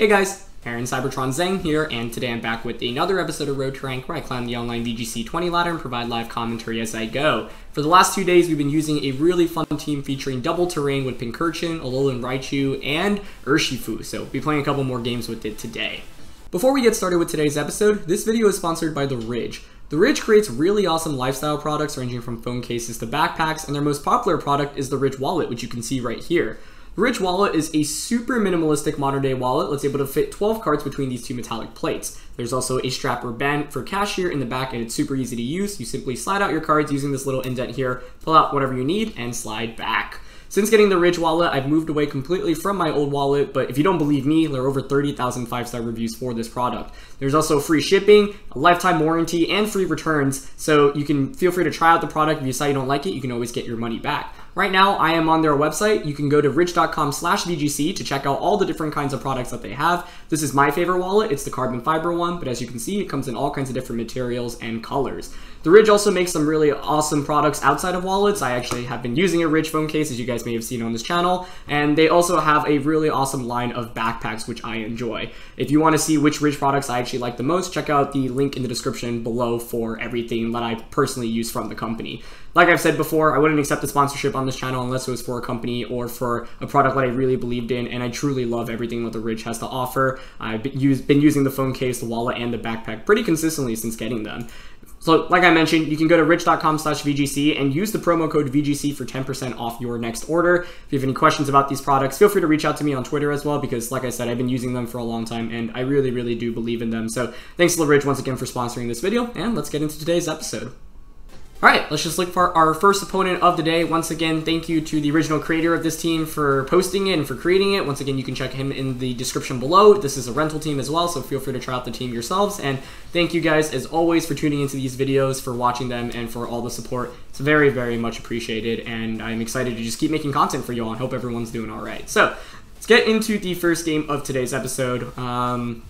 Hey guys, Aaron Cybertron Zheng here, and today I'm back with another episode of Road to Rank where I climb the online VGC 20 ladder and provide live commentary as I go. For the last two days, we've been using a really fun team featuring double terrain with Pincurchin, Alolan Raichu, and Urshifu, so we'll be playing a couple more games with it today. Before we get started with today's episode, this video is sponsored by The Ridge. The Ridge creates really awesome lifestyle products ranging from phone cases to backpacks, and their most popular product is the Ridge Wallet, which you can see right here. The Ridge Wallet is a super minimalistic modern day wallet that's able to fit 12 cards between these two metallic plates. There's also a strap or band for cashier in the back and it's super easy to use. You simply slide out your cards using this little indent here, pull out whatever you need, and slide back. Since getting the Ridge wallet, I've moved away completely from my old wallet, but if you don't believe me, there are over 30,000 5-star reviews for this product. There's also free shipping, a lifetime warranty, and free returns, so you can feel free to try out the product. If you decide you don't like it, you can always get your money back. Right now, I am on their website. You can go to ridge.com slash VGC to check out all the different kinds of products that they have. This is my favorite wallet. It's the carbon fiber one, but as you can see, it comes in all kinds of different materials and colors. The Ridge also makes some really awesome products outside of wallets. I actually have been using a Ridge phone case, as you guys may have seen on this channel, and they also have a really awesome line of backpacks, which I enjoy. If you want to see which Ridge products I actually like the most, check out the link in the description below for everything that I personally use from the company. Like I've said before, I wouldn't accept a sponsorship on this channel unless it was for a company or for a product that I really believed in, and I truly love everything that the Ridge has to offer. I've been, using the phone case, the wallet, and the backpack pretty consistently since getting them. So, like I mentioned, you can go to ridge.com slash VGC and use the promo code VGC for 10% off your next order. If you have any questions about these products, feel free to reach out to me on Twitter as well, because like I said, I've been using them for a long time and I really, really do believe in them. So, thanks to Ridge once again for sponsoring this video, and let's get into today's episode. Alright, let's just look for our first opponent of the day. Once again, thank you to the original creator of this team for posting it and for creating it. Once again, you can check him in the description below. This is a rental team as well, so feel free to try out the team yourselves. And thank you guys, as always, for tuning into these videos, for watching them, and for all the support. It's very, very much appreciated, and I'm excited to just keep making content for you all and hope everyone's doing alright. So, let's get into the first game of today's episode. Um,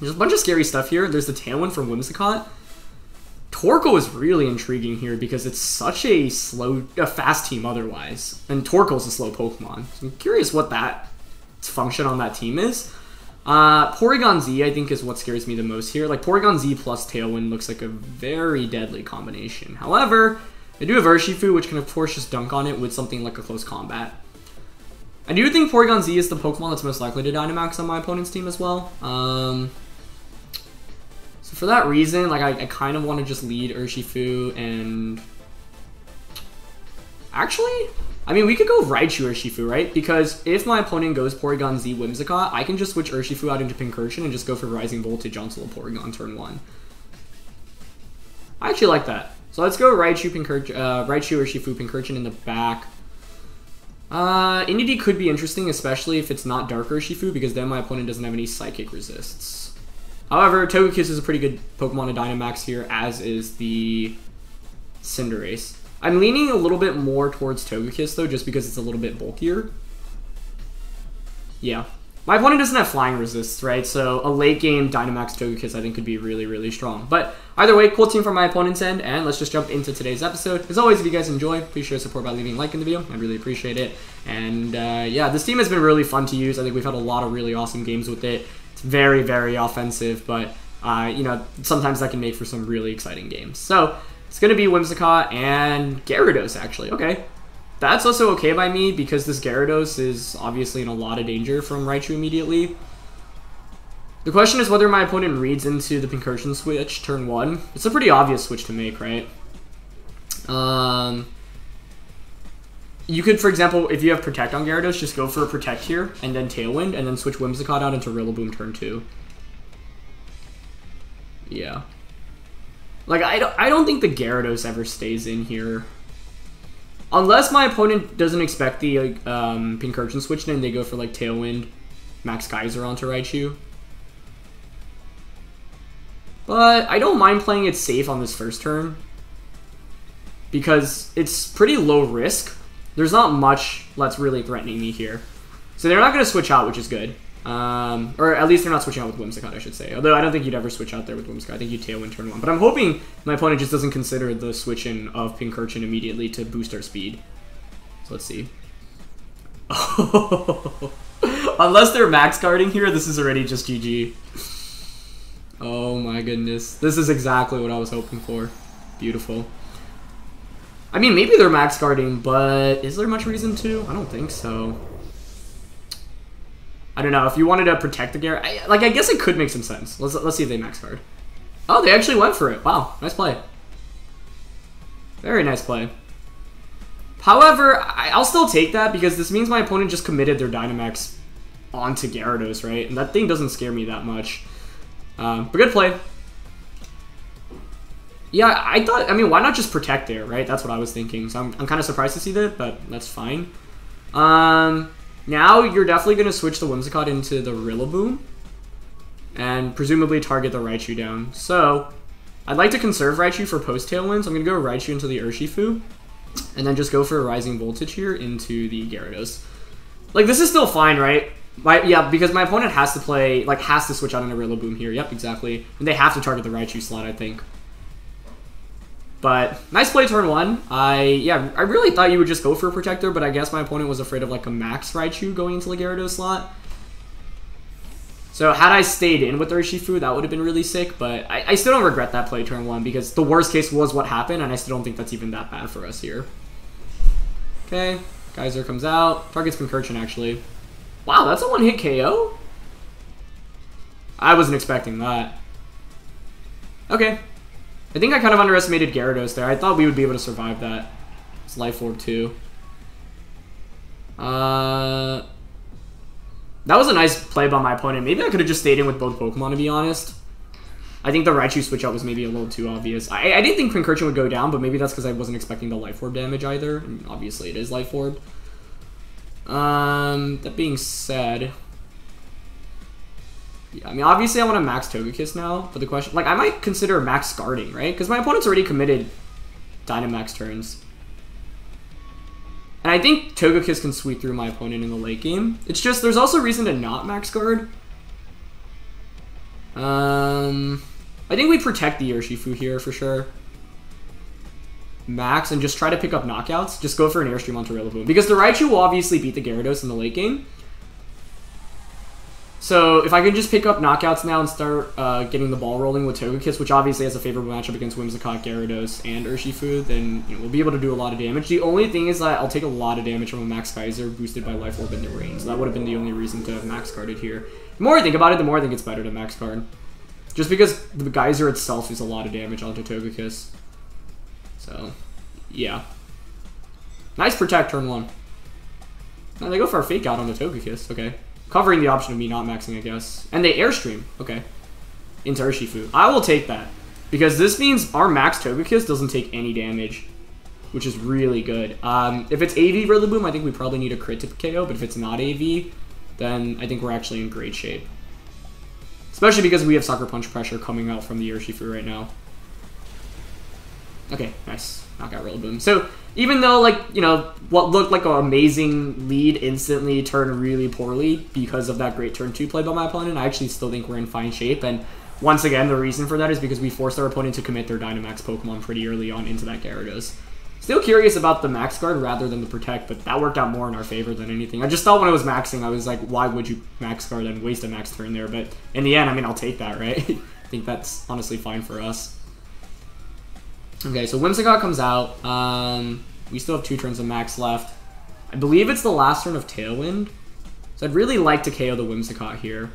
there's a bunch of scary stuff here. There's the Tailwind from Whimsicott. Torkoal is really intriguing here because it's such a slow, a fast team otherwise, and Torkoal's a slow Pokemon. So I'm curious what that function on that team is. Uh, Porygon Z, I think, is what scares me the most here. Like, Porygon Z plus Tailwind looks like a very deadly combination. However, I do have Urshifu, which can, of course, just dunk on it with something like a close combat. I do think Porygon Z is the Pokemon that's most likely to Dynamax on my opponent's team as well. Um, so for that reason, like I, I kind of want to just lead Urshifu and actually, I mean we could go Raichu Urshifu, right? Because if my opponent goes Porygon Z Whimsicott, I can just switch Urshifu out into Pincurchin and just go for Rising Voltage onto the Porygon turn one. I actually like that. So let's go Raichu, Pincurchin, uh, Raichu Urshifu, Pincurchin in the back. Uh, Indeedee could be interesting, especially if it's not Dark Urshifu, because then my opponent doesn't have any Psychic resists. However, Togekiss is a pretty good Pokemon to Dynamax here, as is the Cinderace. I'm leaning a little bit more towards Togekiss, though, just because it's a little bit bulkier. Yeah. My opponent doesn't have flying resists, right? So a late game Dynamax Togekiss I think could be really, really strong. But either way, cool team from my opponent's end, and let's just jump into today's episode. As always, if you guys enjoy, please show support by leaving a like in the video. I really appreciate it. And uh, yeah, this team has been really fun to use. I think we've had a lot of really awesome games with it very, very offensive, but, uh, you know, sometimes that can make for some really exciting games. So, it's going to be Whimsicott and Gyarados, actually. Okay. That's also okay by me because this Gyarados is obviously in a lot of danger from Raichu immediately. The question is whether my opponent reads into the Pincurchin switch turn 1. It's a pretty obvious switch to make, right? Um, you could, for example, if you have Protect on Gyarados, just go for a Protect here, and then Tailwind, and then switch Whimsicott out into Rillaboom turn 2. Yeah. Like, I don't, I don't think the Gyarados ever stays in here. Unless my opponent doesn't expect the like, um, Pincurchin switch, and then they go for, like, Tailwind, Max Geyser onto Raichu. But I don't mind playing it safe on this first turn. Because it's pretty low risk there's not much that's really threatening me here. So they're not going to switch out, which is good. Um, or at least they're not switching out with Whimsicott, I should say. Although I don't think you'd ever switch out there with Whimsicott. I think you Tailwind turn one. But I'm hoping my opponent just doesn't consider the switch in of Pincurchin immediately to boost our speed. So let's see. Unless they're max guarding here, this is already just GG. Oh my goodness. This is exactly what I was hoping for. Beautiful. I mean, maybe they're max guarding, but is there much reason to? I don't think so. I don't know. If you wanted to protect the Garrett, I, like I guess it could make some sense. Let's let's see if they max guard. Oh, they actually went for it. Wow, nice play. Very nice play. However, I, will still take that because this means my opponent just committed their Dynamax onto Gyarados, right? And that thing doesn't scare me that much. Um, but good play. Yeah, I thought, I mean, why not just protect there, right? That's what I was thinking. So I'm, I'm kind of surprised to see that, but that's fine. Um, now you're definitely going to switch the Whimsicott into the Rillaboom and presumably target the Raichu down. So I'd like to conserve Raichu for post Tailwind, so I'm going to go Raichu into the Urshifu and then just go for a Rising Voltage here into the Gyarados. Like, this is still fine, right? My, yeah, because my opponent has to play, like, has to switch out into Rillaboom here. Yep, exactly. And they have to target the Raichu slot, I think. But, nice play turn one. I, yeah, I really thought you would just go for a Protector, but I guess my opponent was afraid of, like, a Max Raichu going into the Gyarados slot. So had I stayed in with the Urshifu, that would have been really sick, but I, I, still don't regret that play turn one because the worst case was what happened, and I still don't think that's even that bad for us here. Okay, Geyser comes out. Targets Pincurchin, actually. Wow, that's a one-hit KO? I wasn't expecting that. Okay. I think I kind of underestimated Gyarados there. I thought we would be able to survive that. It's Life Orb, too. Uh... That was a nice play by my opponent. Maybe I could have just stayed in with both Pokemon, to be honest. I think the Raichu switch out was maybe a little too obvious. I, I didn't think Pincurchin would go down, but maybe that's because I wasn't expecting the Life Orb damage either. And obviously, it is Life Orb. Um, that being said... Yeah, I mean, obviously I want to max Togekiss now, but the question... Like, I might consider max guarding, right? Because my opponent's already committed Dynamax turns. And I think Togekiss can sweep through my opponent in the late game. It's just, there's also reason to not max guard. Um, I think we protect the Urshifu here for sure. Max and just try to pick up knockouts. Just go for an Airstream onto Rillaboom. Because the Raichu will obviously beat the Gyarados in the late game. So if I can just pick up knockouts now and start uh, getting the ball rolling with Togekiss, which obviously has a favorable matchup against Whimsicott, Gyarados, and Urshifu, then you know, we'll be able to do a lot of damage. The only thing is that I'll take a lot of damage from a Max Geyser boosted by Life Orb in the Rain, So that would have been the only reason to have Max Guarded here. The more I think about it, the more I think it's better to Max Guard. Just because the Geyser itself is a lot of damage onto Togekiss. So, yeah. Nice Protect turn one. Now they go for a Fake Out on the Togekiss. Okay. Covering the option of me not maxing, I guess. And they Airstream. Okay. Into Urshifu. I will take that. Because this means our max Togekiss doesn't take any damage. Which is really good. Um, if it's AV Rillaboom, I think we probably need a crit to KO. But if it's not AV, then I think we're actually in great shape. Especially because we have Sucker Punch pressure coming out from the Urshifu right now. Okay, nice. Knockout Rillaboom. So, even though like you know what looked like an amazing lead instantly turned really poorly because of that great turn two play by my opponent i actually still think we're in fine shape. And once again the reason for that is because we forced our opponent to commit their dynamax pokemon pretty early on into that gyarados. Still curious about the max guard rather than the protect but that worked out more in our favor than anything. I just thought when i was maxing i was like why would you max guard and waste a max turn there? But in the end i mean i'll take that right? I think that's honestly fine for us Okay, so Whimsicott comes out. Um, we still have two turns of max left. I believe it's the last turn of Tailwind. So I'd really like to KO the Whimsicott here.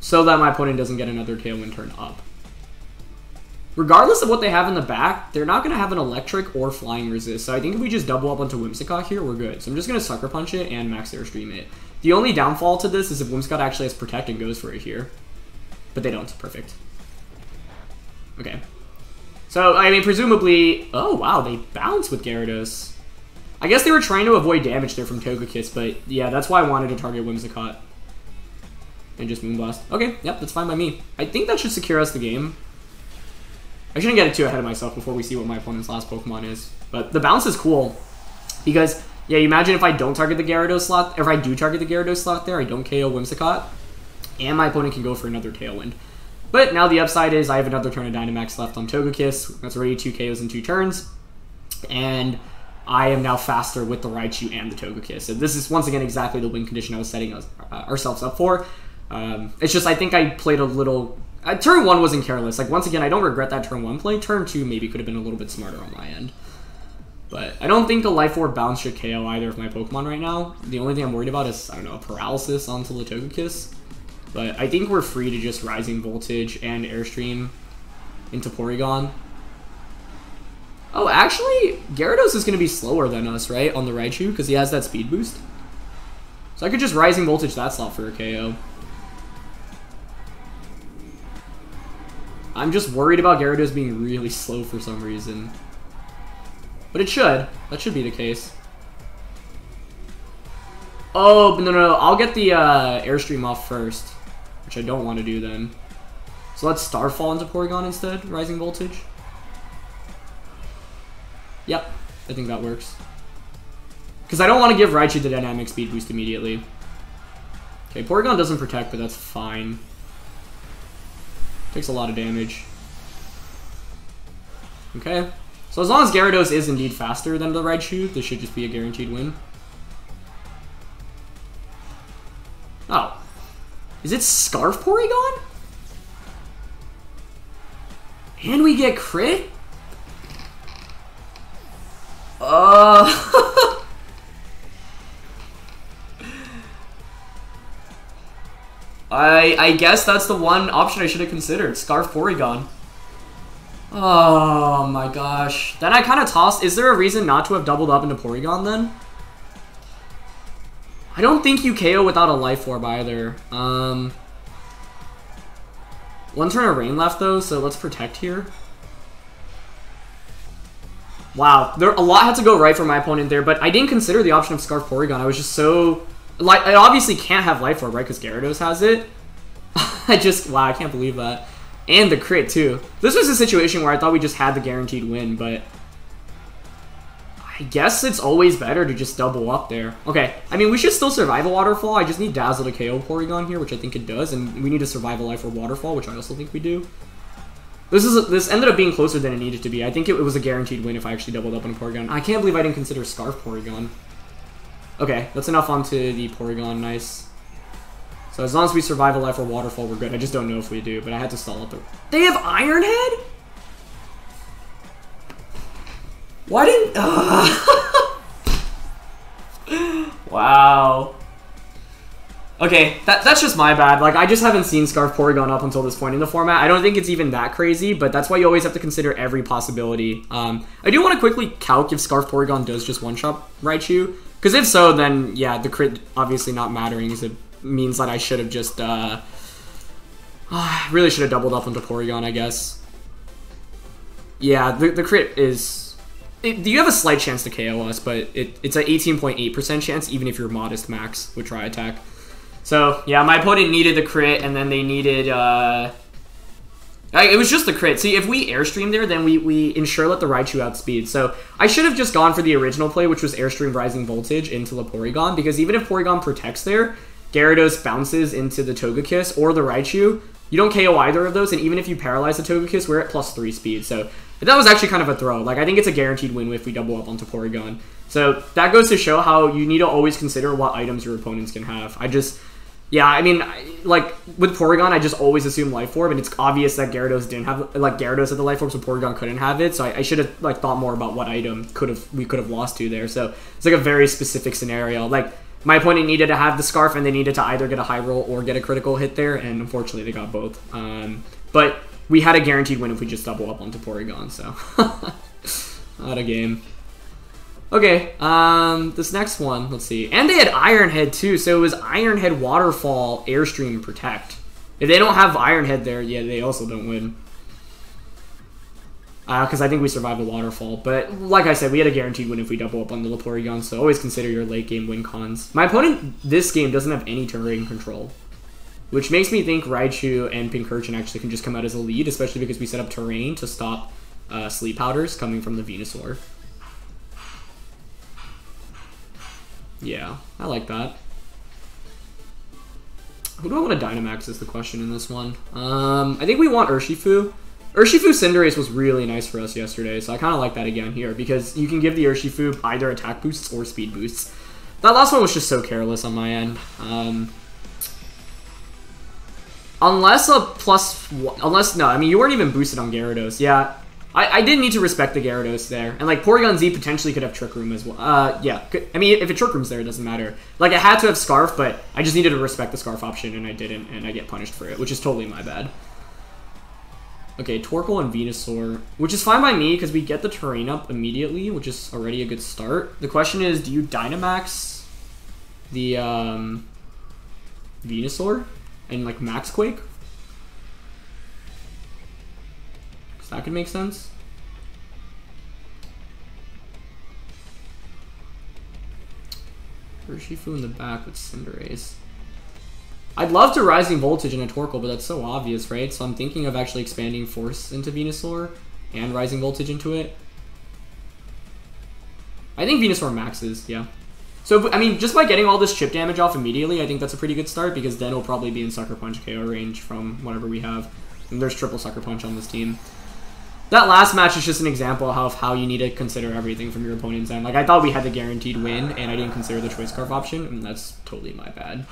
So that my opponent doesn't get another Tailwind turn up. Regardless of what they have in the back, they're not going to have an Electric or Flying Resist. So I think if we just double up onto Whimsicott here, we're good. So I'm just going to Sucker Punch it and Max Airstream it. The only downfall to this is if Whimsicott actually has Protect and goes for it here. But they don't. Perfect. Okay. So, I mean, presumably... Oh, wow, they bounce with Gyarados. I guess they were trying to avoid damage there from Togekiss, but yeah, that's why I wanted to target Whimsicott. And just Moonblast. Okay, yep, that's fine by me. I think that should secure us the game. I shouldn't get too ahead of myself before we see what my opponent's last Pokemon is. But the bounce is cool. Because, yeah, you imagine if I don't target the Gyarados slot, if I do target the Gyarados slot there, I don't KO Whimsicott, and my opponent can go for another Tailwind. But now the upside is I have another turn of Dynamax left on Togekiss. That's already two KOs in two turns. And I am now faster with the Raichu and the Togekiss. So this is once again exactly the win condition I was setting us, uh, ourselves up for. Um, it's just I think I played a little. Uh, turn one wasn't careless. Like once again, I don't regret that turn one play. Turn two maybe could have been a little bit smarter on my end. But I don't think a Life Orb bounce should KO either of my Pokemon right now. The only thing I'm worried about is, I don't know, a Paralysis onto the Togekiss. But I think we're free to just Rising Voltage and Airstream into Porygon. Oh, actually, Gyarados is going to be slower than us, right, on the Raichu, because he has that speed boost. So I could just Rising Voltage that slot for a KO. I'm just worried about Gyarados being really slow for some reason. But it should. That should be the case. Oh, no, no, no. I'll get the uh, Airstream off first. Which I don't want to do then. So let's Starfall into Porygon instead, Rising Voltage. Yep, I think that works. Because I don't want to give Raichu the Dynamic Speed Boost immediately. Okay, Porygon doesn't protect, but that's fine. Takes a lot of damage. Okay. So as long as Gyarados is indeed faster than the Raichu, this should just be a guaranteed win. Oh. Is it Scarf Porygon? And we get crit? Uh... I I guess that's the one option I should have considered. Scarf Porygon. Oh my gosh. Then I kind of tossed... Is there a reason not to have doubled up into Porygon then? I don't think you KO without a Life Orb either. Um, one turn of Rain left though, so let's Protect here. Wow, there a lot had to go right for my opponent there, but I didn't consider the option of Scarf Porygon. I was just so... Like, I obviously can't have Life Orb, right? Because Gyarados has it. I just... Wow, I can't believe that. And the crit, too. This was a situation where I thought we just had the guaranteed win, but... I guess it's always better to just double up there. Okay, I mean, we should still survive a Waterfall. I just need Dazzle to KO Porygon here, which I think it does, and we need to survive a Life Orb Waterfall, which I also think we do. This is this ended up being closer than it needed to be. I think it, it was a guaranteed win if I actually doubled up on Porygon. I can't believe I didn't consider Scarf Porygon. Okay, that's enough onto the Porygon. Nice. So as long as we survive a Life Orb waterfall, we're good. I just don't know if we do, but I had to stall up. The... They have Iron Head? Why didn't... Uh... wow. Okay, that, that's just my bad. Like, I just haven't seen Scarf Porygon up until this point in the format. I don't think it's even that crazy, but that's why you always have to consider every possibility. Um, I do want to quickly calc if Scarf Porygon does just one-shot Raichu. Because if so, then, yeah, the crit obviously not mattering a means that I should have just, uh... really should have doubled up onto Porygon, I guess. Yeah, the, the crit is... It, you have a slight chance to KO us, but it, it's an 18.8% chance, even if you're modest max with Tri Attack. So, yeah, my opponent needed the crit, and then they needed, uh... It was just the crit. See, if we Airstream there, then we, we ensure let the Raichu outspeed. So I should have just gone for the original play, which was Airstream Rising Voltage into the Porygon, because even if Porygon protects there, Gyarados bounces into the Togekiss or the Raichu, you don't KO either of those, and even if you paralyze the Togekiss, we're at plus 3 speed. So that was actually kind of a throw. Like, I think it's a guaranteed win if we double up on Porygon. So that goes to show how you need to always consider what items your opponents can have. I just... Yeah, I mean, like, with Porygon, I just always assume Life Orb, and it's obvious that Gyarados didn't have, like, Gyarados had the Life Orb, so Porygon couldn't have it, so I, I should have, like, thought more about what item could have we could have lost to there. So it's, like, a very specific scenario. Like, my opponent needed to have the scarf and they needed to either get a high roll or get a critical hit there, and unfortunately they got both. Um, but we had a guaranteed win if we just double up onto Porygon, so not a game. Okay, um, this next one, let's see. And they had Iron Head too, so it was Iron Head, Waterfall, Airstream, Protect. If they don't have Iron Head there, yeah, they also don't win because uh, I think we survived the waterfall. But like I said, we had a guaranteed win if we double up on the Leporygon, so always consider your late game win cons. My opponent this game doesn't have any turn rating control, which makes me think Raichu and Pincurchin actually can just come out as a lead, especially because we set up terrain to stop uh, sleep powders coming from the Venusaur. Yeah, I like that. Who do I want to Dynamax is the question in this one. Um, I think we want Urshifu. Urshifu Cinderace was really nice for us yesterday, so I kind of like that again here, because you can give the Urshifu either attack boosts or speed boosts. That last one was just so careless on my end. Um, unless a plus... Unless... No, I mean, you weren't even boosted on Gyarados. Yeah, I, I did need to respect the Gyarados there. And, like, Porygon Z potentially could have Trick Room as well. Uh, yeah. I mean, if it Trick Room's there, it doesn't matter. Like, I had to have Scarf, but I just needed to respect the Scarf option, and I didn't, and I get punished for it, which is totally my bad. Okay, Torkoal and Venusaur, which is fine by me, because we get the terrain up immediately, which is already a good start. The question is, do you Dynamax the, um, Venusaur and, like, Max Quake? That could make sense. Urshifu in the back with Cinderace. I'd love to Rising Voltage in a Torkoal, but that's so obvious, right? So I'm thinking of actually expanding Force into Venusaur and Rising Voltage into it. I think Venusaur maxes, yeah. So, I mean, just by getting all this chip damage off immediately, I think that's a pretty good start, because then it'll probably be in Sucker Punch KO range from whatever we have. And there's triple Sucker Punch on this team that last match is just an example of how you need to consider everything from your opponent's end. Like, I thought we had the guaranteed win, and I didn't consider the choice scarf option, and that's totally my bad.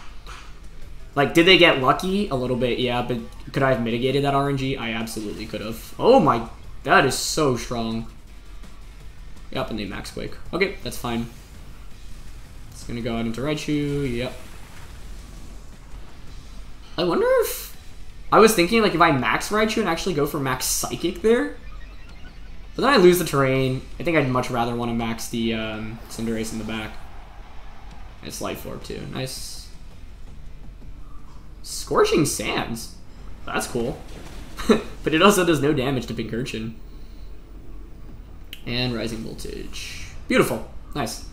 Like, did they get lucky? A little bit, yeah, but could I have mitigated that RNG? I absolutely could have. Oh my, that is so strong. Yep, and they max quake. Okay, that's fine. Gonna go out into Raichu, yep. I wonder if... I was thinking, like, if I max Raichu and actually go for max Psychic there, but then I lose the terrain. I think I'd much rather want to max the um, Cinderace in the back. It's Life Orb too. Nice. Scorching Sands. That's cool. but it also does no damage to Pincurchin. And Rising Voltage. Beautiful. Nice.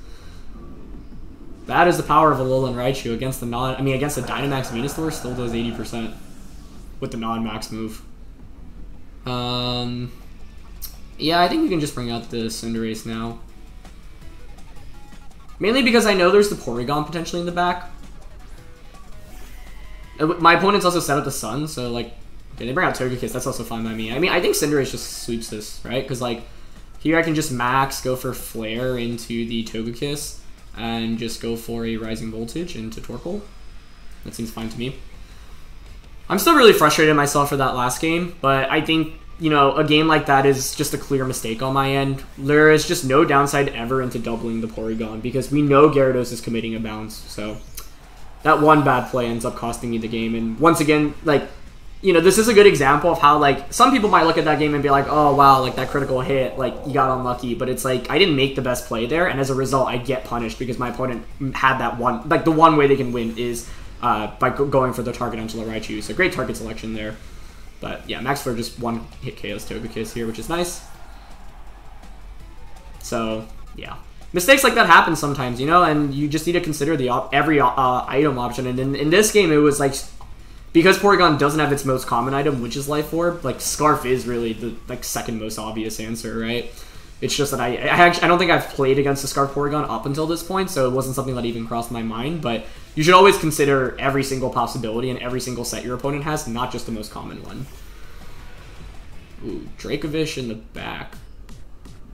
That is the power of Alolan Raichu against the non... I mean, against the Dynamax Venusaur still does 80% with the non-max move. Um... Yeah, I think we can just bring out the Cinderace now. Mainly because I know there's the Porygon potentially in the back. Uh, my opponent's also set up the Sun, so like, okay, they bring out Togekiss, that's also fine by me. I mean, I think Cinderace just sweeps this, right? Because like, here I can just max, go for Flare into the Togekiss, and just go for a Rising Voltage into Torkoal. That seems fine to me. I'm still really frustrated myself for that last game, but I think you know, a game like that is just a clear mistake on my end. There is just no downside ever into doubling the Porygon because we know Gyarados is committing a bounce. So that one bad play ends up costing me the game. And once again, like, you know, this is a good example of how, like, some people might look at that game and be like, oh, wow, like, that critical hit, like, you got unlucky. But it's like, I didn't make the best play there. And as a result, I get punished because my opponent had that one, like, the one way they can win is uh, by going for the target onto the Raichu. So great target selection there. But yeah, Max Flare just one hit KOs Togekiss here, which is nice. So yeah, mistakes like that happen sometimes, you know, and you just need to consider the op every uh, item option. And in, in this game, it was like because Porygon doesn't have its most common item, which is Life Orb. Like Scarf is really the like second most obvious answer, right? It's just that I, I actually I don't think I've played against the Scarf Porygon up until this point, so it wasn't something that even crossed my mind. But you should always consider every single possibility and every single set your opponent has, not just the most common one. Ooh, Dracovish in the back.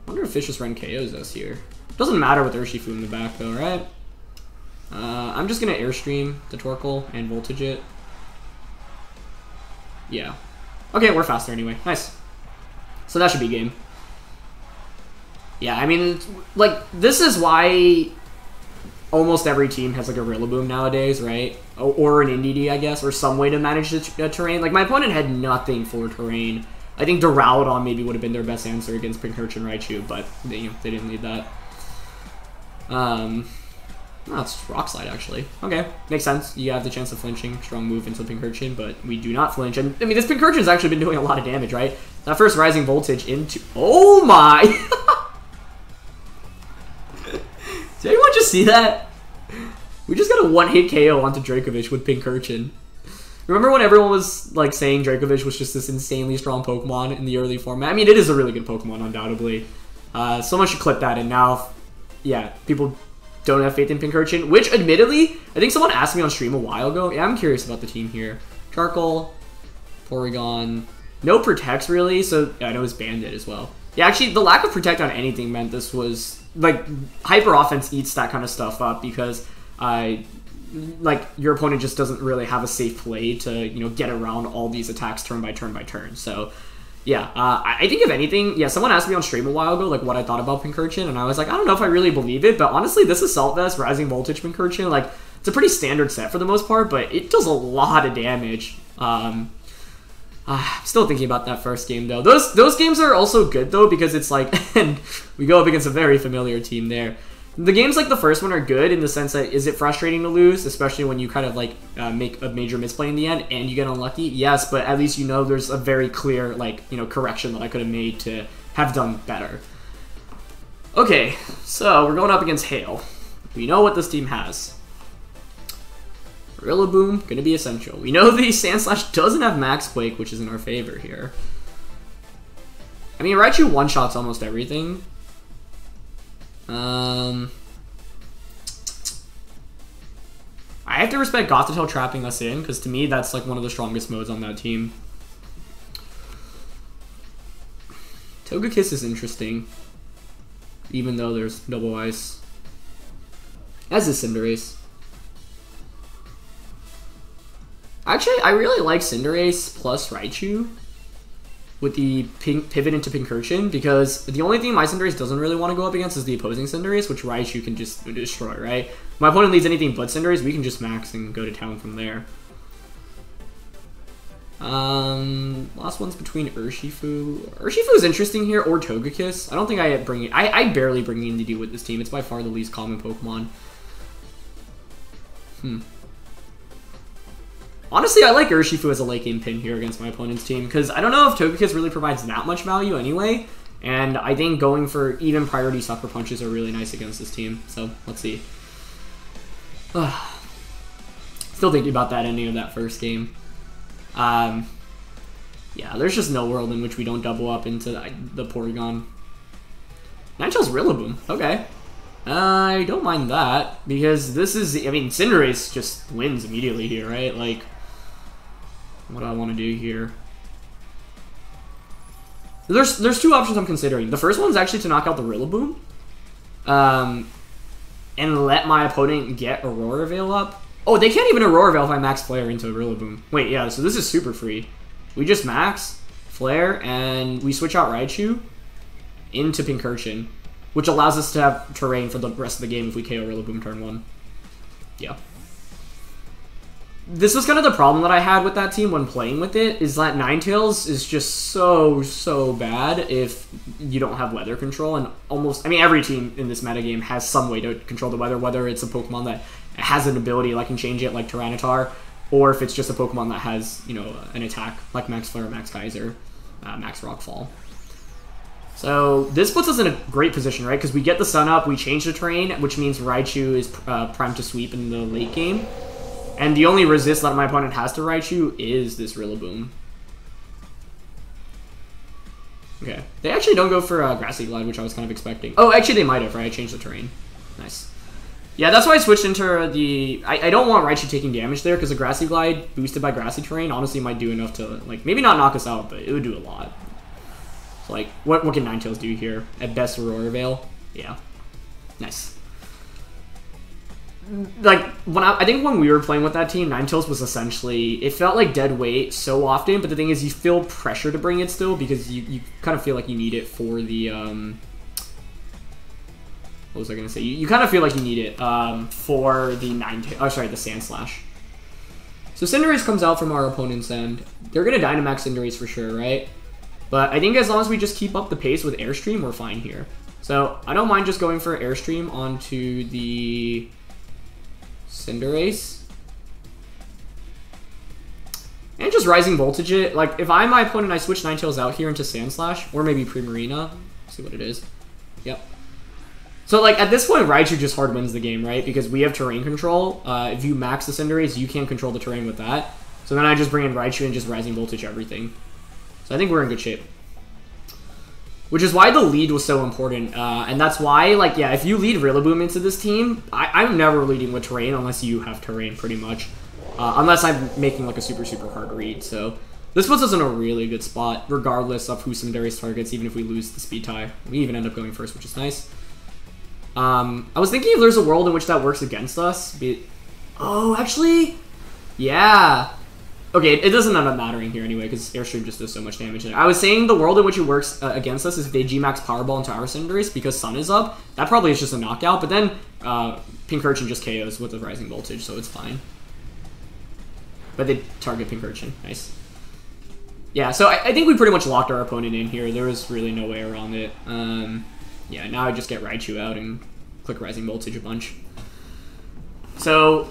I wonder if Fishious Rend KOs us here. Doesn't matter with Urshifu in the back though, right? Uh, I'm just gonna Airstream the Torkoal and Voltage it. Yeah. Okay, we're faster anyway. Nice. So that should be game. Yeah, I mean, like, this is why almost every team has like a Rillaboom nowadays, right? Or, an Indeedee, I guess, or some way to manage the, the, terrain. Like my opponent had nothing for terrain. I think Duraludon maybe would have been their best answer against Pincurchin and Raichu, but they, you know, they didn't need that. Um, oh, that's Rock Slide actually. Okay, makes sense. You have the chance of flinching, strong move into Pincurchin, but we do not flinch. And I mean, this Pincurchin's actually been doing a lot of damage, right? That first Rising Voltage into... Oh my! Did anyone just see that? We just got a one-hit KO onto Dracovish with Pincurchin. Remember when everyone was like saying Dracovish was just this insanely strong Pokemon in the early format? I mean, it is a really good Pokemon, undoubtedly. Uh, someone should clip that, and now, yeah, people don't have faith in Pincurchin, which, admittedly, I think someone asked me on stream a while ago. Yeah, I'm curious about the team here. Torkoal, Porygon, No protects really, so yeah, I know it's bandit as well. Yeah, actually, the lack of protect on anything meant this was like hyper offense eats that kind of stuff up because I like your opponent just doesn't really have a safe play to you know get around all these attacks turn by turn by turn. So yeah, uh, I think if anything, yeah, someone asked me on stream a while ago like what I thought about Pincurchin, and I was like, I don't know if I really believe it, but honestly, this Assault Vest Rising Voltage Pincurchin, like it's a pretty standard set for the most part, but it does a lot of damage. Um, uh, I'm still thinking about that first game though. Those those games are also good though because it's like, and we go up against a very familiar team there. The games like the first one are good in the sense that is it frustrating to lose, especially when you kind of like uh, make a major misplay in the end and you get unlucky. Yes, but at least you know there's a very clear like you know correction that I could have made to have done better. Okay, so we're going up against Hail. We know what this team has. Rillaboom, gonna be essential. We know the Sandslash doesn't have Max Quake, which is in our favor here. I mean, Raichu one-shots almost everything. Um, I have to respect Gothitelle trapping us in, because to me, that's like one of the strongest modes on that team. Togekiss is interesting, even though there's double ice. As is Cinderace. Actually, I really like Cinderace plus Raichu with the pink pivot into Pincurchin because the only thing my Cinderace doesn't really want to go up against is the opposing Cinderace, which Raichu can just destroy, right? my opponent leads anything but Cinderace, we can just max and go to town from there. Um, last one's between Urshifu. Urshifu is interesting here, or Togekiss. I don't think I bring it. I, I barely bring Indeedee with this team. It's by far the least common Pokemon. Hmm. Honestly, I like Urshifu as a late game pin here against my opponent's team, because I don't know if Togekiss really provides that much value anyway, and I think going for even priority sucker punches are really nice against this team, so let's see. Still thinking about that ending of that first game. Um, yeah, there's just no world in which we don't double up into the, the Porygon. Ninetales Rillaboom, okay. I don't mind that, because this is, I mean, Cinderace just wins immediately here, right? Like, what I want to do here? There's there's two options I'm considering. The first one's actually to knock out the Rillaboom. Um, and let my opponent get Aurora Veil up. Oh, they can't even Aurora Veil if I max Flare into Rillaboom. Wait, yeah, so this is super free. We just max Flare, and we switch out Raichu into Pincurchin, which allows us to have terrain for the rest of the game if we KO Rillaboom turn one. Yeah this was kind of the problem that I had with that team when playing with it, is that Ninetales is just so, so bad if you don't have weather control, and almost, I mean, every team in this metagame has some way to control the weather, whether it's a Pokemon that has an ability like can change it, like Tyranitar, or if it's just a Pokemon that has, you know, an attack, like Max Flare, Max Geyser, uh, Max Rockfall. So this puts us in a great position, right? Because we get the sun up, we change the terrain, which means Raichu is uh, primed to sweep in the late game. And the only resist that my opponent has to Raichu is this Rillaboom. Okay. They actually don't go for uh, Grassy Glide, which I was kind of expecting. Oh, actually they might have, right? I changed the terrain. Nice. Yeah, that's why I switched into the... I, I don't want Raichu taking damage there, because the Grassy Glide, boosted by Grassy Terrain, honestly might do enough to, like, maybe not knock us out, but it would do a lot. So, like, what, what can Ninetales do here? At best, Aurora Veil? Yeah. Nice like when I, I, think when we were playing with that team, Ninetales was essentially it felt like dead weight so often. But the thing is, you feel pressure to bring it still because you, you kind of feel like you need it for the um. What was I gonna say? You, you kind of feel like you need it um, for the nine. Tails. Oh, sorry, the Sandslash. So Cinderace comes out from our opponent's end. They're gonna Dynamax Cinderace for sure, right? But I think as long as we just keep up the pace with Airstream, we're fine here. So I don't mind just going for Airstream onto the Cinderace. And just Rising Voltage it. Like, if I'm my opponent, I switch Ninetales out here into Sandslash, or maybe Primarina. See what it is. Yep. So, like, at this point, Raichu just hard wins the game, right? Because we have terrain control. Uh, if you max the Cinderace, you can't control the terrain with that. So then I just bring in Raichu and just Rising Voltage everything. So I think we're in good shape. Which is why the lead was so important. Uh, and that's why, like, yeah, if you lead Rillaboom into this team, I, am never leading with terrain unless you have terrain, pretty much. Uh, unless I'm making, like, a super, super hard read. So This puts us in a really good spot, regardless of who Cinderace targets, even if we lose the speed tie. We even end up going first, which is nice. Um, I was thinking if there's a world in which that works against us. Be oh, actually, yeah. Okay, it doesn't end up mattering here anyway, because Airstream just does so much damage. I was saying the world in which it works uh, against us is if they G-Max Pyro Ball into our Cinderace, because Sun is up. That probably is just a knockout, but then uh, Pincurchin just KOs with the Rising Voltage, so it's fine. But they target Pincurchin. Nice. Yeah, so I, I, think we pretty much locked our opponent in here. There was really no way around it. Um, yeah, now I just get Raichu out and click Rising Voltage a bunch. So,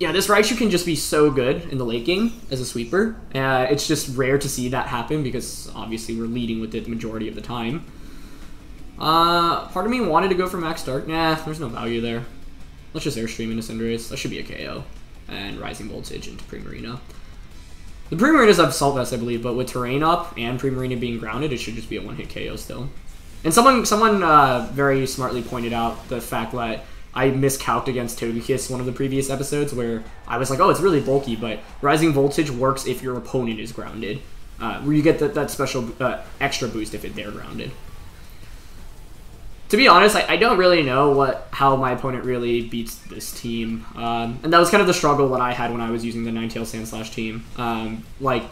yeah, this Raichu can just be so good in the late game as a sweeper. Uh, it's just rare to see that happen because obviously we're leading with it the majority of the time. Uh, part of me wanted to go for Max Dark. Nah, there's no value there. Let's just Airstream into Cinderace. That should be a KO. And Rising Voltage into Primarina. The Primarinas have Salt Vest, I believe, but with Terrain up and Primarina being grounded, it should just be a one-hit KO still. And someone someone uh, very smartly pointed out the fact that I miscalced against Togekiss one of the previous episodes where I was like, oh, it's really bulky, but Rising Voltage works if your opponent is grounded, uh, where you get that, that special uh, extra boost if they're grounded to be honest, I, I, don't really know what how my opponent really beats this team. Um, and that was kind of the struggle that I had when I was using the Ninetales Sandslash team. Um, like,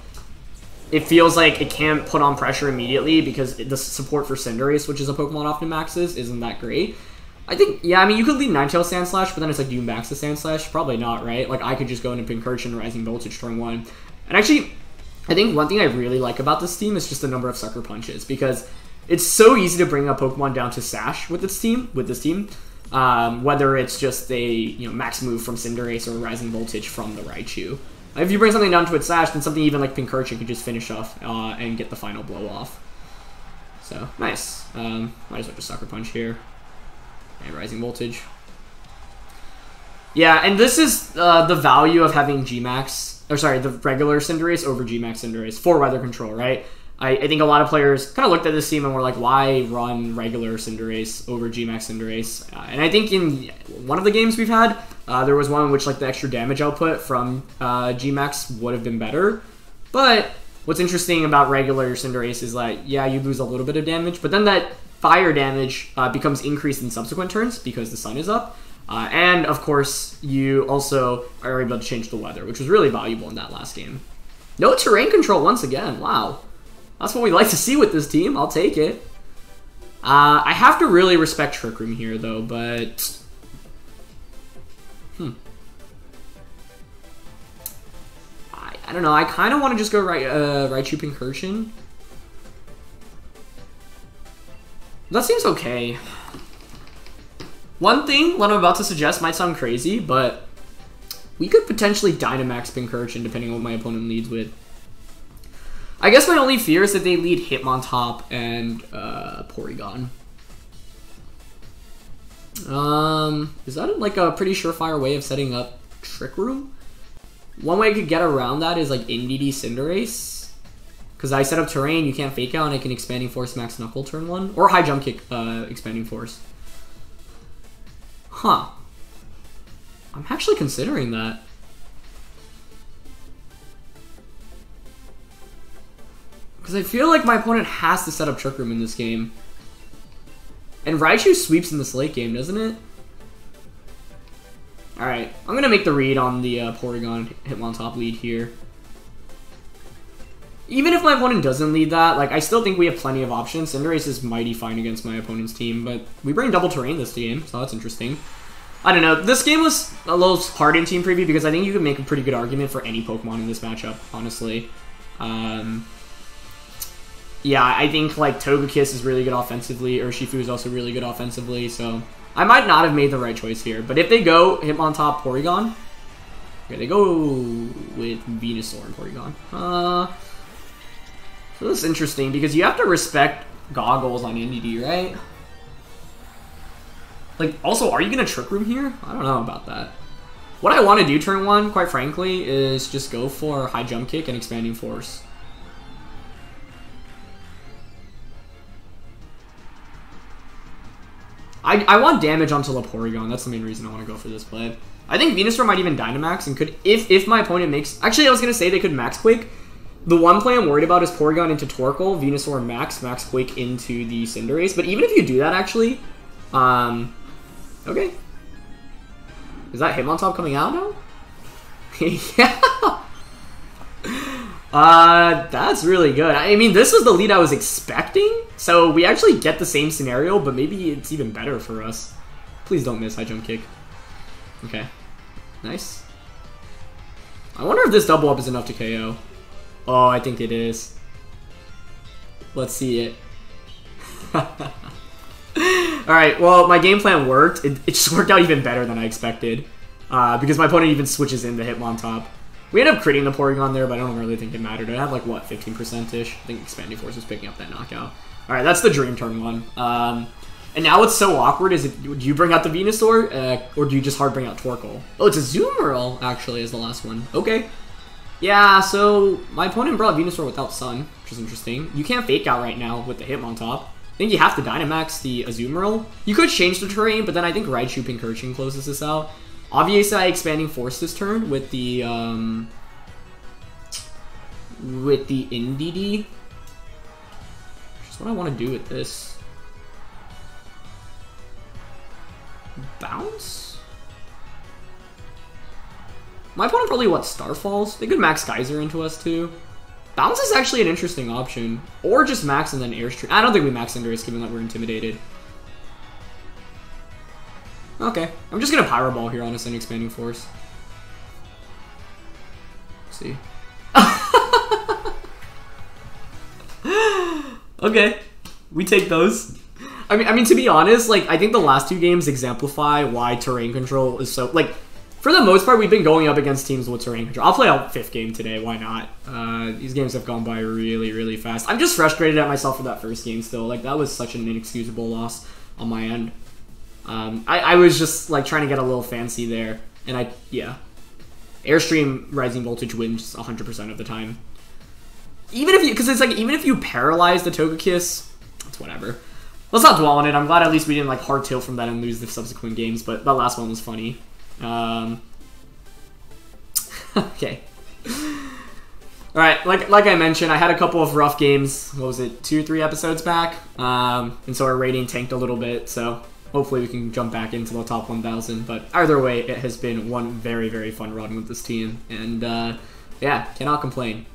it feels like it can't put on pressure immediately because the support for Cinderace, which is a Pokemon often maxes, isn't that great. I think, yeah, I mean, you could lead Ninetales Sandslash, but then it's like, do you max the Sandslash? Probably not, right? Like, I could just go into Pincurchin, Rising Voltage turn one. And actually, I think one thing I really like about this team is just the number of Sucker Punches, because it's so easy to bring a Pokemon down to Sash with this team. With this team, um, whether it's just a you know max move from Cinderace or Rising Voltage from the Raichu. If you bring something down to its Sash, then something even like Pincurchin can just finish off uh, and get the final blow off. So nice. Um, might as well just Sucker Punch here. And Rising Voltage. Yeah, and this is uh, the value of having G-Max, or sorry, the regular Cinderace over G-Max Cinderace for weather control, right? I, I, think a lot of players kind of looked at this team and were like, why run regular Cinderace over Gmax Cinderace? Uh, and I think in one of the games we've had, uh, there was one in which like the extra damage output from uh, Gmax would have been better. But what's interesting about regular Cinderace is like, yeah, you lose a little bit of damage, but then that fire damage uh, becomes increased in subsequent turns because the sun is up. Uh, and of course, you also are able to change the weather, which was really valuable in that last game. No terrain control once again. Wow. That's what we like to see with this team. I'll take it. Uh, I have to really respect Trick Room here, though, but... Hmm. I, I don't know. I kind of want to just go right, uh, Raichu Pincurchin. That seems okay. One thing, what I'm about to suggest might sound crazy, but we could potentially Dynamax Pincurchin depending on what my opponent leads with. I guess my only fear is that they lead Hitmontop and uh, Porygon. Um, is that like a pretty surefire way of setting up Trick Room? One way I could get around that is like Indeedee Cinderace. Because I set up Terrain, you can't Fake Out, and I can Expanding Force Max Knuckle turn one. Or High Jump Kick uh, Expanding Force. Huh. I'm actually considering that. Because I feel like my opponent has to set up Trick Room in this game. And Raichu sweeps in this late game, doesn't it? Alright, I'm going to make the read on the uh, Porygon Hitmontop lead here. Even if my opponent doesn't lead that, like I still think we have plenty of options. Cinderace is mighty fine against my opponent's team, but we bring double terrain this game, so that's interesting. I don't know. This game was a little hard in team preview because I think you could make a pretty good argument for any Pokemon in this matchup, honestly. Um, yeah, I think like Togekiss is really good offensively. Urshifu is also really good offensively. So I might not have made the right choice here. But if they go Hitmontop Porygon, okay, they go with Venusaur and Porygon. Uh, this is interesting because you have to respect goggles on Indeedee, right? Like, also, are you gonna Trick Room here? I don't know about that. What I want to do turn one, quite frankly, is just go for High Jump Kick and Expanding Force. I, I want damage onto Porygon. That's the main reason I want to go for this play. I think Venusaur might even Dynamax and could, if if my opponent makes... Actually, I was going to say they could Max Quake, The one play I'm worried about is Porygon into Torkoal, Venusaur Max, Max Quake into the Cinderace. But even if you do that, actually, um, okay. Is that Hitmontop coming out now? yeah. Uh, that's really good. I mean, this is the lead I was expecting, so we actually get the same scenario, but maybe it's even better for us. Please don't miss high jump kick. Okay. Nice. I wonder if this double up is enough to KO. Oh, I think it is. Let's see it. Alright, well, my game plan worked. It, it, just worked out even better than I expected. Uh, because my opponent even switches in the Hitmontop. We ended up critting the Porygon there, but I don't really think it mattered. I had like, what, 15%-ish? I think Expanding Force was picking up that knockout. Alright, that's the Dream Turn one. Um, and now what's so awkward is, it, do you bring out the Venusaur, uh, or do you just hard bring out Torkoal? Oh, it's a Azumarill, actually, is the last one. Okay. Yeah, so my opponent brought Venusaur without Sun, which is interesting. You can't Fake Out right now with the Hitmontop. I think you have to Dynamax the Azumarill. You could change the terrain, but then I think Raichu Pincurchin closes this out. Obviously, expanding Force this turn with the um, with the Indeedee. Which is what I want to do with this. Bounce? My opponent probably, what, Starfalls? They could max Geyser into us, too. Bounce is actually an interesting option. Or just max and then Airstream. I don't think we max Cinderace, given that we're intimidated. Okay. I'm just gonna Pyro Ball here on a Sun Expanding Force. Let's see. okay. We take those. I mean, I mean, to be honest, like, I think the last two games exemplify why terrain control is so, like, for the most part, we've been going up against teams with terrain control. I'll play a fifth game today. Why not? Uh, these games have gone by really, really fast. I'm just frustrated at myself for that first game still. Like, that was such an inexcusable loss on my end. Um, I, I was just like trying to get a little fancy there, and I yeah, Airstream Rising Voltage wins 100% of the time. Even if you, because it's like even if you paralyze the Togekiss, it's whatever. Let's not dwell on it. I'm glad at least we didn't like hard tail from that and lose the subsequent games, but that last one was funny. Um, okay. All right, like like I mentioned, I had a couple of rough games. What was it, two, three episodes back? Um, and so our rating tanked a little bit. So hopefully we can jump back into the top 1,000. But either way, it has been one very, very fun run with this team. And uh, yeah, cannot complain.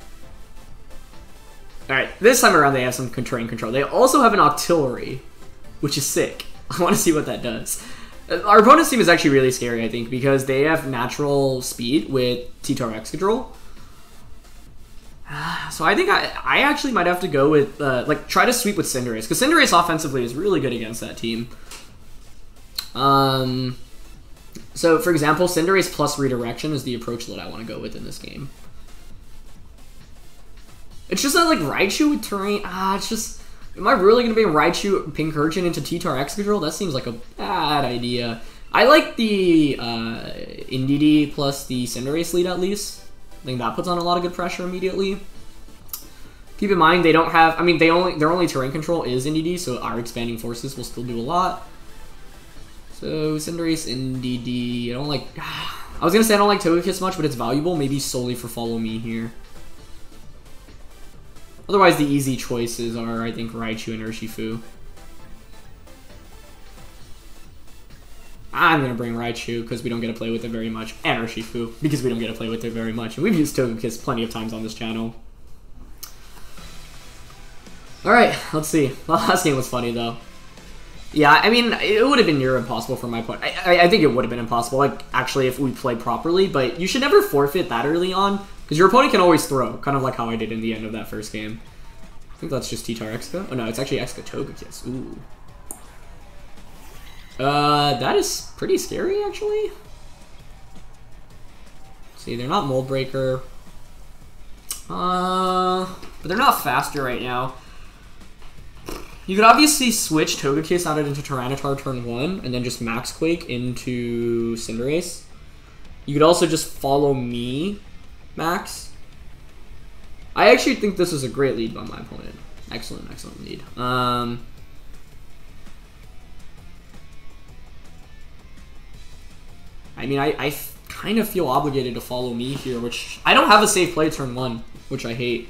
Alright, this time around they have some terrain control. They also have an artillery, which is sick. I want to see what that does. Uh, our opponent's team is actually really scary, I think, because they have natural speed with T-Tar Excadrill. So I think I, I actually might have to go with, uh, like, try to sweep with Cinderace, because Cinderace offensively is really good against that team. Um, so, for example, Cinderace plus Redirection is the approach that I want to go with in this game. It's just that, like, Raichu with terrain... Ah, it's just... Am I really going to be Raichu Pincurchin into T-Tar Excadrill? That seems like a bad idea. I like the uh, Indeedee plus the Cinderace lead, at least. I think that puts on a lot of good pressure immediately. Keep in mind, they don't have... I mean, they only their only terrain control is Indeedee, so our expanding forces will still do a lot. So, Cinderace, Indeedee, I don't like... I was gonna say I don't like Togekiss much, but it's valuable, maybe solely for Follow Me here. Otherwise, the easy choices are, I think, Raichu and Urshifu. I'm gonna bring Raichu because we don't get to play with it very much, and Urshifu because we don't get to play with it very much, and we've used Togekiss plenty of times on this channel. Alright, let's see. Last game was funny, though. Yeah, I mean, it would have been near impossible from my point. I, I think it would have been impossible, like, actually, if we played properly, but you should never forfeit that early on, because your opponent can always throw, kind of like how I did in the end of that first game. I think that's just T-Tar Exca. Oh, no, it's actually Exca Togekiss. Ooh. Uh, that is pretty scary, actually. See, they're not Mold Breaker. Uh, but they're not faster right now. You could obviously switch Togekiss out into Tyranitar turn 1, and then just Max Quake into Cinderace. You could also just follow me, Max. I actually think this is a great lead by my opponent. Excellent, excellent lead. Um, I mean, I, I kind of feel obligated to follow me here, which I don't have a safe play turn one, which I hate.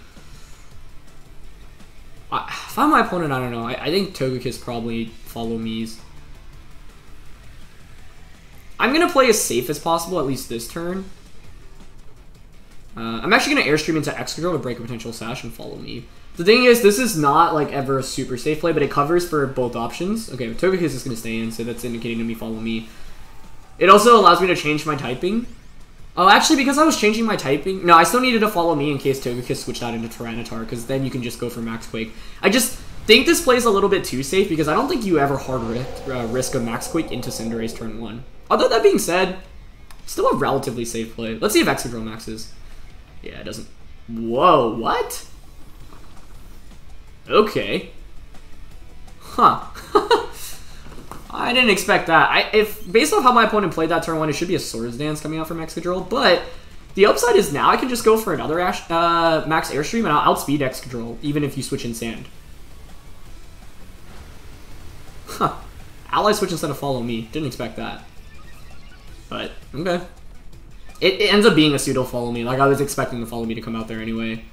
I, if I'm my opponent, I don't know. I, I think Togekiss probably follow me's. I'm going to play as safe as possible, at least this turn. Uh, I'm actually going to Airstream into Excadrill to break a potential Sash and follow me. The thing is, this is not like ever a super safe play, but it covers for both options. Okay, Togekiss is going to stay in, so that's indicating to me follow me. It also allows me to change my typing. Oh, actually, because I was changing my typing... No, I still needed to follow me in case Togekiss switched out into Tyranitar, because then you can just go for Max Quake. I just think this plays a little bit too safe, because I don't think you ever hard risk, uh, risk a Max Quake into Cinderace turn 1. Although, that being said, still a relatively safe play. Let's see if Excadrill maxes. Yeah, it doesn't... Whoa, what? Okay. Huh. I didn't expect that. I if based on how my opponent played that turn one, it should be a Swords Dance coming out from Excadrill. But the upside is now I can just go for another Ash, uh, Max Airstream and I'll outspeed Excadrill, even if you switch in Sand. Huh. Ally switch instead of follow me. Didn't expect that. But, okay. It, it ends up being a pseudo follow me. Like, I was expecting the follow me to come out there anyway.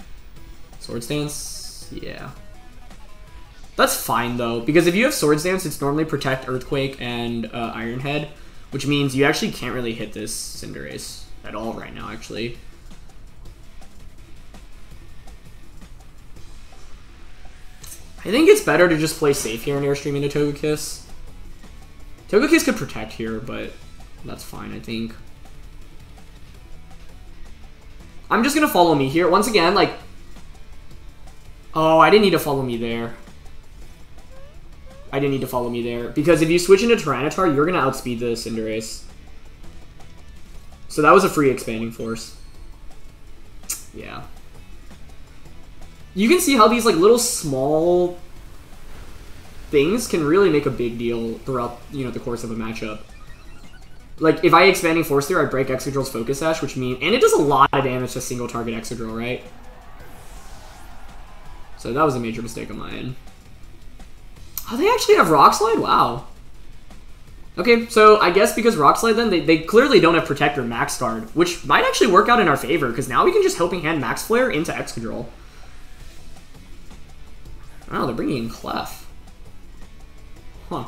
Swords Dance? Yeah. That's fine, though, because if you have Swords Dance, it's normally Protect, Earthquake, and uh, Iron Head, which means you actually can't really hit this Cinderace at all right now, actually. I think it's better to just play safe here and Airstream into Togekiss. Togekiss could Protect here, but that's fine, I think. I'm just gonna follow me here. Once again, like... Oh, I didn't need to follow me there. I didn't need to follow me there. Because if you switch into Tyranitar, you're to outspeed the Cinderace. So that was a free expanding force. Yeah. You can see how these like little small things can really make a big deal throughout, you know, the course of a matchup. Like, if I expanding force there, I break Excadrill's Focus Sash, which means... And it does a lot of damage to single target Excadrill, right? So that was a major mistake on my end. Oh, they actually have Rock Slide? Wow. Okay, so I guess because Rock Slide then, they, they clearly don't have Protector Max Guard, which might actually work out in our favor, because now we can just Helping Hand Max Flare into Excadrill. Oh, they're bringing in Clef. Huh.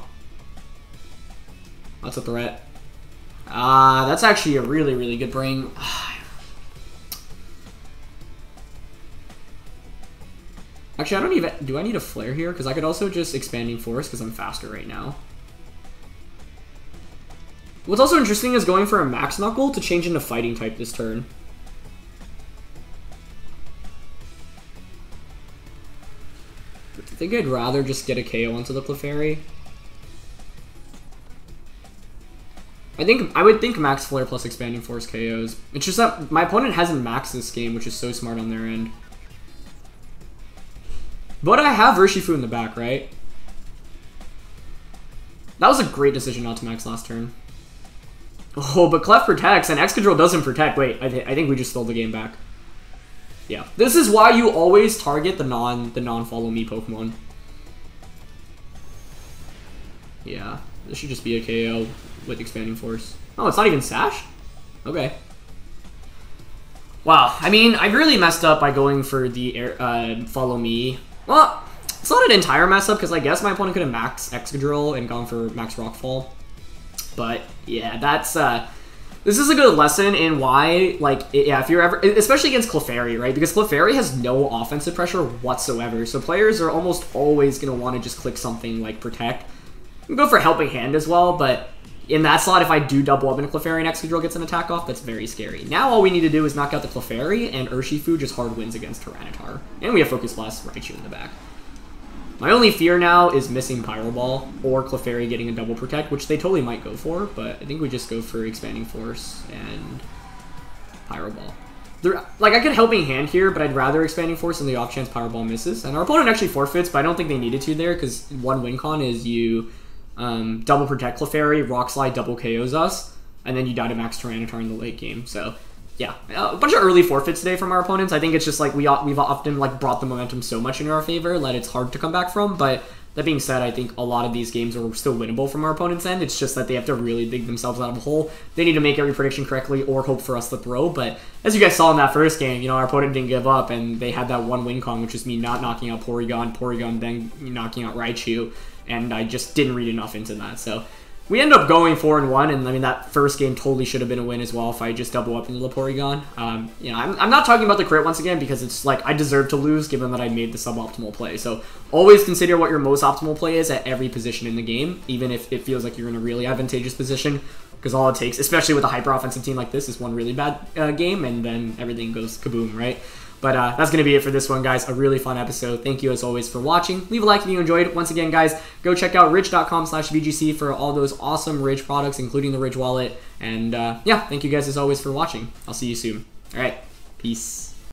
That's a threat. Uh, that's actually a really, really good bring. Actually, I don't even... Do I need a flare here? Because I could also just expanding force because I'm faster right now. What's also interesting is going for a max knuckle to change into fighting type this turn. I think I'd rather just get a KO onto the Clefairy. I think I would think max flare plus expanding force KOs. It's just that my opponent hasn't maxed this game, which is so smart on their end. But I have Urshifu in the back, right? That was a great decision not to max last turn. Oh, but Clef protects, and Excadrill doesn't protect. Wait, I, th I think we just stole the game back. Yeah, this is why you always target the non the non follow me Pokemon. Yeah, this should just be a KO with expanding force. Oh, it's not even Sash. Okay. Wow, I mean, I really messed up by going for the air, uh, follow me well, it's not an entire mess up because I guess my opponent could have max Excadrill and gone for max Rockfall. But yeah, that's uh, this is a good lesson in why, like, yeah, if you're ever, especially against Clefairy, right? Because Clefairy has no offensive pressure whatsoever, so players are almost always going to want to just click something like Protect. Go for Helping Hand as well, but in that slot, if I do double up into Clefairy and Excadrill gets an attack off, that's very scary. Now all we need to do is knock out the Clefairy, and Urshifu just hard wins against Tyranitar. And we have Focus Blast Raichu in the back. My only fear now is missing Pyro Ball, or Clefairy getting a double protect, which they totally might go for, but I think we just go for Expanding Force and Pyro Ball. They're, like, I could Helping Hand here, but I'd rather Expanding Force than the off chance Pyro Ball misses. And our opponent actually forfeits, but I don't think they needed to there, because one win con is you um, double protect Clefairy, Rock Slide double KOs us, and then you die to Max Tyranitar in the late game. So, yeah, a bunch of early forfeits today from our opponents. I think it's just like we we've often like brought the momentum so much in our favor that it's hard to come back from. But That being said, I think a lot of these games are still winnable from our opponent's end. It's just that they have to really dig themselves out of a hole. They need to make every prediction correctly or hope for us to throw. But as you guys saw in that first game, you know, our opponent didn't give up and they had that one win con, which is me not knocking out Porygon, Porygon then knocking out Raichu. And I just didn't read enough into that. So we end up going four and one, and I mean that first game totally should have been a win as well if I just double up into the Porygon. Um, you know, I'm, I'm not talking about the crit once again because it's like I deserve to lose given that I made the suboptimal play. So always consider what your most optimal play is at every position in the game, even if it feels like you're in a really advantageous position. Because all it takes, especially with a hyper offensive team like this, is one really bad uh, game, and then everything goes kaboom, right? But uh, that's going to be it for this one, guys. A really fun episode. Thank you, as always, for watching. Leave a like if you enjoyed. Once again, guys, go check out ridge.com slash VGC for all those awesome Ridge products, including the Ridge wallet. And uh, yeah, thank you guys, as always, for watching. I'll see you soon. All right, peace.